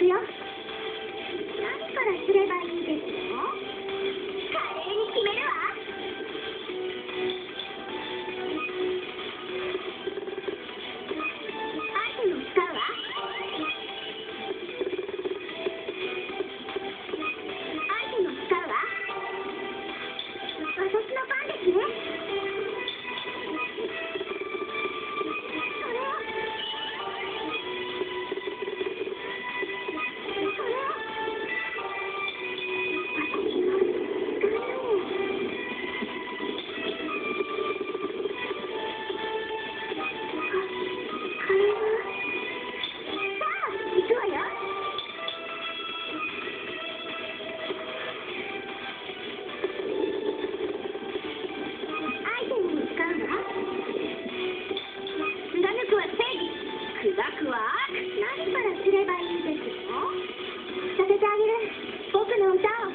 くよ。何からすればいいですの華麗に決めるわ。アイテムを使うわ。アイテム使うわ。私の番ですね。僕は何からすればいいですのさせてあげる僕の歌を